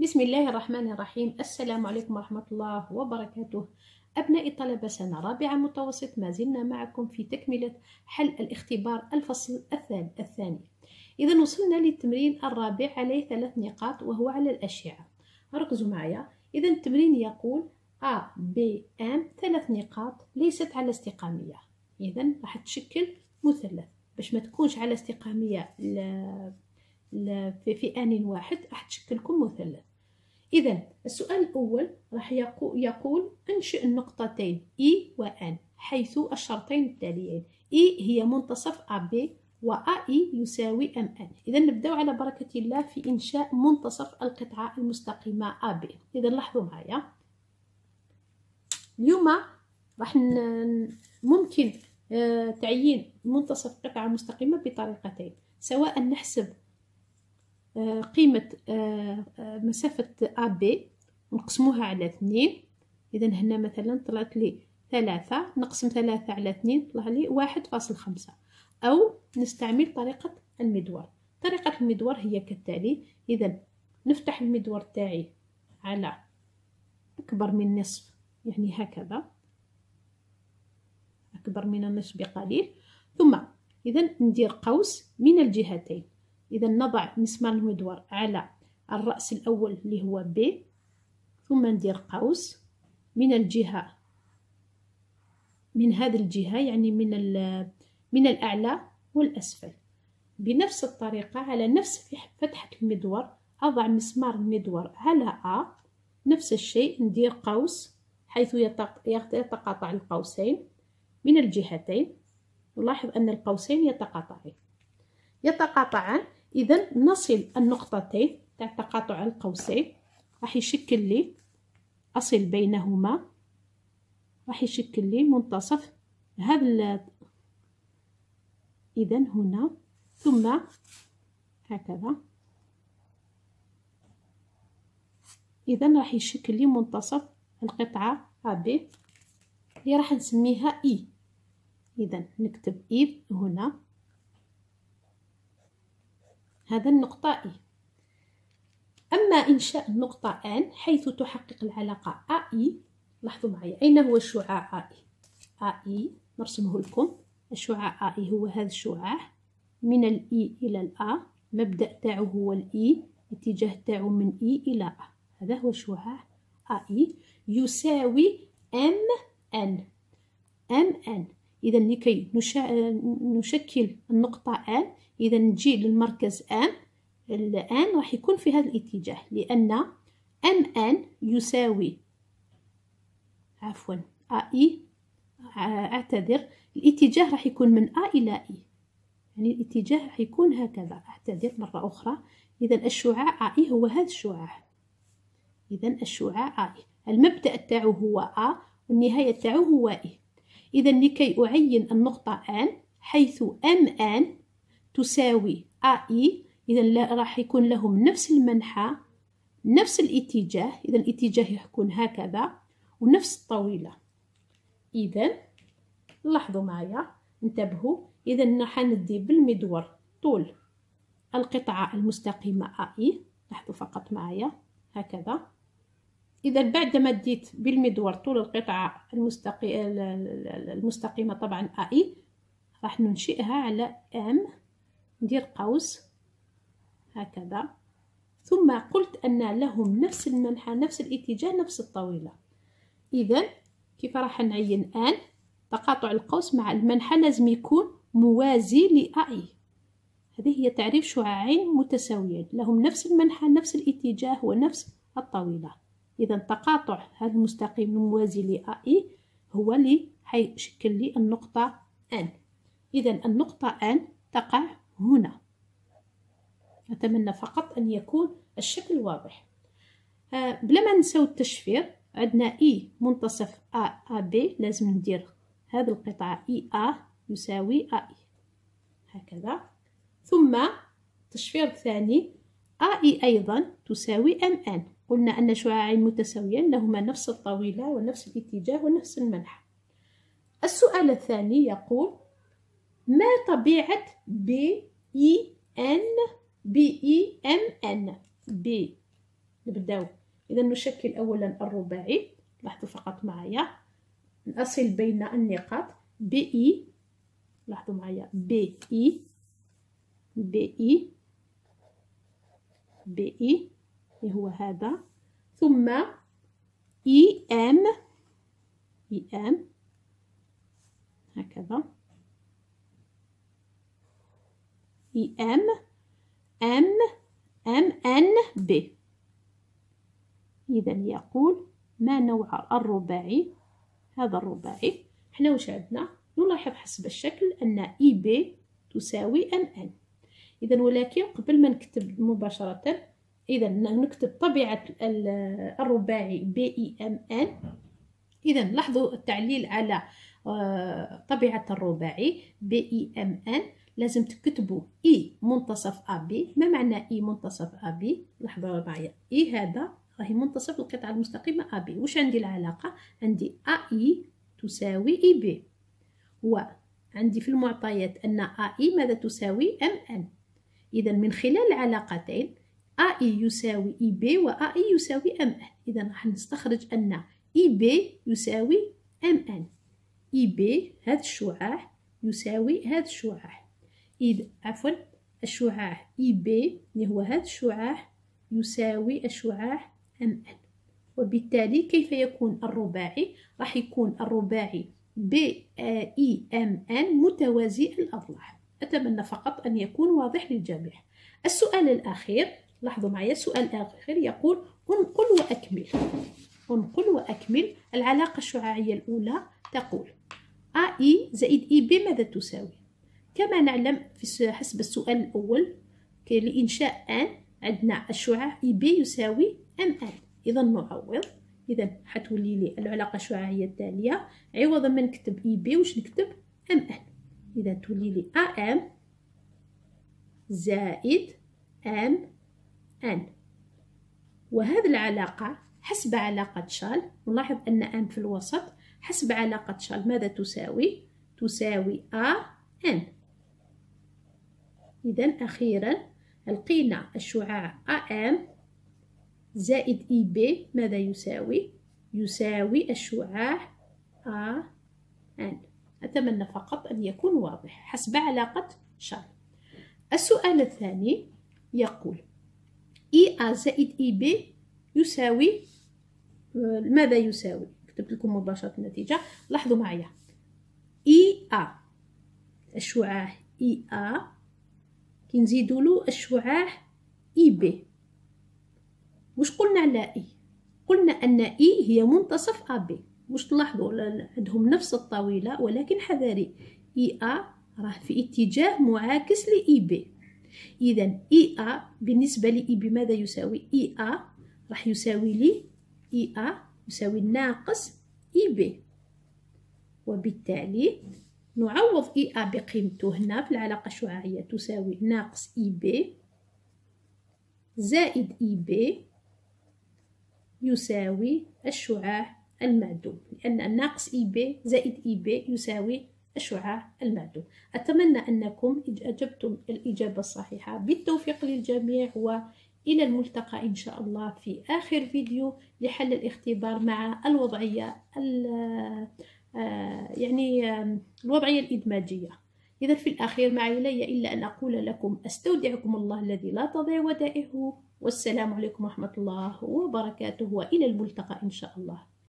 بسم الله الرحمن الرحيم. السلام عليكم ورحمة الله وبركاته. أبناء طلبة سنة رابعة متوسط ما زلنا معكم في تكملة حل الاختبار الفصل الثاني. إذا وصلنا للتمرين الرابع عليه ثلاث نقاط وهو على الأشعة. ركزوا معي. إذا التمرين يقول A B M ثلاث نقاط ليست على استقامية. إذا راح تشكل مثلث. باش ما تكونش على استقامية ل... في آن واحد راح تشكلكم مثلث. إذا السؤال الأول راح يقول أنشئ النقطتين إي وأن حيث الشرطين التاليين. إي هي منتصف AB وأي يساوي أم أن إذا نبدأ على بركة الله في إنشاء منتصف القطعة المستقيمة AB إذا لاحظوا معايا. اليوم راح ممكن آه، تعيين منتصف قطعة مستقيمة بطريقتين سواء نحسب قيمة آه، مسافة AB نقسموها على اثنين. إذا هنا مثلا طلعت لي ثلاثة نقسم ثلاثة على اثنين طلع لي واحد فاصل خمسة. أو نستعمل طريقة المدور طريقة المدور هي كالتالي إذا نفتح المدور تاعي على أكبر من نصف يعني هكذا. أكبر من النصف بقليل. ثم إذا ندير قوس من الجهتين. إذا نضع مسمار المدور على الرأس الأول اللي هو ب ثم ندير قوس من الجهة من هذه الجهة يعني من من الأعلى والأسفل. بنفس الطريقة على نفس فتحة المدور أضع مسمار المدور على أ نفس الشيء ندير قوس حيث يتقاطع القوسين من الجهتين. نلاحظ أن القوسين يتقاطعان. يتقاطعان إذا نصل النقطتين تاع تقاطع القوسين. راح يشكل لي أصل بينهما. راح يشكل لي منتصف. هذا إذا هنا. ثم هكذا. إذا راح يشكل لي منتصف القطعة AB اللي راح نسميها إي. إذا نكتب إي هنا. هذا النقطة إي. أما إنشاء النقطة أن حيث تحقق العلاقة أي لاحظوا معي أين هو الشعاع أي؟ أي نرسمه لكم. الشعاع أي هو هذا الشعاع. من الإي إلى الأ مبدأ تاعو هو الإي اتجاه تاعو من إي إلى أ. هذا هو الشعاع أي. يساوي أم أن. أم أن. إذا لكي نشكل النقطة أن إذا نجي للمركز أم الآن راح يكون في هذا الاتجاه لأن أم أن يساوي عفوا أي أعتذر الاتجاه راح يكون من أ إلى إي يعني الاتجاه راح يكون هكذا أعتذر مرة أخرى إذا الشعاع أي هو هذا الشعاع. إذا الشعاع أي المبدأ تاعو هو أ والنهاية تاعو هو إي. إذا لكي أعين النقطة أن حيث أم أن تساوي أي إذا راح يكون لهم نفس المنحى نفس الاتجاه إذا الاتجاه يكون هكذا ونفس الطويلة إذا لاحظوا معايا انتبهوا إذا حندي بالمدور طول القطعة المستقيمة أي لاحظوا فقط معايا هكذا. إذا بعدما ديت بالمدور طول القطعة المستقيمة طبعا أي راح ننشئها على أم ندير قوس هكذا. ثم قلت أن لهم نفس المنحى نفس الاتجاه نفس الطويلة. إذا كيف راح نعين آن؟ تقاطع القوس مع المنحى لازم يكون موازي لأي هذه هي تعريف شعاعين متساويين لهم نفس المنحى نفس الاتجاه ونفس الطويلة. إذا تقاطع هذا المستقيم الموازي لأي هو اللي حيشكل لي النقطة أن إذا النقطة أن تقع هنا. أتمنى فقط أن يكون الشكل واضح. آه بلا ما نساو التشفير عندنا إي منتصف أ أ بي لازم ندير هذه القطعة I A يساوي A I هكذا. ثم التشفير الثاني I أيضا تساوي M N قلنا أن شعاعين متساويين لهما نفس الطويلة ونفس الاتجاه ونفس المنحى السؤال الثاني يقول ما طبيعة بي إي أن بي إي أم أن بي نبداو إذا نشكل أولا الرباعي. لاحظوا فقط معايا. نصل بين النقاط. بي إي لاحظوا معايا. بي إي بي إي بي إي اللي هو هذا؟ ثم إي إم I M هكذا. I M M M N B إذا يقول ما نوع الرباعي؟ هذا الرباعي. إحنا واش عندنا؟ نلاحظ حسب الشكل أن I B تساوي M N إذا ولكن قبل ما نكتب مباشرة إذا نكتب طبيعة الرباعي B I M N إذا لاحظوا التعليل على آه، طبيعة الرباعي B I M N لازم تكتبوا I منتصف A B ما معنى I منتصف A B لاحظوا معايا I هذا راهي منتصف القطعة المستقيمة A B واش عندي العلاقة؟ عندي A I تساوي I B وعندي في المعطيات أن A I ماذا تساوي؟ M N إذا من خلال العلاقتين إي يساوي بي و إي يساوي أن إذا راح نستخرج أن بي يساوي إي بي هذا الشعاع يساوي هذا الشعاع. إذا عفوا الشعاع بي اللي هو هذا الشعاع يساوي الشعاع أن وبالتالي كيف يكون الرباعي؟ راح يكون الرباعي أن متوازي الأضلاع. أتمنى فقط أن يكون واضح للجميع. السؤال الأخير لاحظوا معي السؤال الأخير يقول انقل وأكمل. انقل وأكمل. العلاقة الشعاعية الأولى تقول أي زائد إي بي ماذا تساوي؟ كما نعلم في حسب السؤال الأول لإنشاء أن عندنا الشعاع بي يساوي أم أن إذا نعوض. إذا حتولي لي العلاقة الشعاعية التالية عوضا ما نكتب بي واش نكتب؟ أم أن إذا تولي لي أ أم زائد أم أن. وهذه العلاقة حسب علاقة شال نلاحظ أن أم في الوسط حسب علاقة شال ماذا تساوي؟ تساوي أ أن. إذا أخيرا لقينا الشعاع أم زائد إي بي ماذا يساوي؟ يساوي الشعاع A N. أتمنى فقط أن يكون واضح. حسب علاقة شال. السؤال الثاني يقول I A زائد I B يساوي ماذا يساوي؟ كتبت لكم مباشرة النتيجة. لاحظوا معي I A الشعاع I A كي له الشعاع I B. واش قلنا على I؟ قلنا أن I هي منتصف A B. واش تلاحظوا؟ عندهم نفس الطويلة ولكن حذاري. I A راه في اتجاه معاكس ل I B. إذا I A بالنسبة ل I B ماذا يساوي؟ I A راح يساوي لي I A يساوي ناقص I B وبالتالي نعوض I A بقيمته هنا في العلاقة الشعاعية تساوي ناقص I B زائد AB يساوي الشعاع المعدوم لأن الناقص AB زائد AB يساوي الشعاع المعدوم أتمنى أنكم أجبتم الإجابة الصحيحة. بالتوفيق للجميع وإلى الملتقى إن شاء الله في آخر فيديو لحل الاختبار مع الوضعية آه، يعني الوضعية الإدماجية. إذا في الأخير ما علي إلا أن أقول لكم أستودعكم الله الذي لا تضيع ودائعه. والسلام عليكم ورحمة الله وبركاته. وإلى الملتقى إن شاء الله.